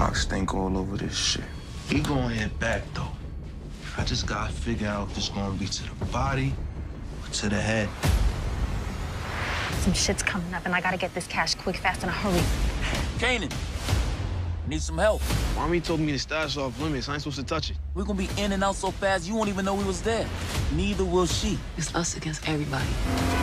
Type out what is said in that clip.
box stink all over this shit. He gonna hit back though. I just gotta figure out if it's gonna be to the body or to the head. Some shit's coming up, and I gotta get this cash quick, fast, in a hurry. Kanan, need some help. Mommy told me the stash off limits. I ain't supposed to touch it. We're gonna be in and out so fast you won't even know we was there. Neither will she. It's us against everybody.